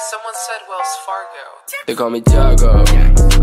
Someone said Wells Fargo. They call me Tiago.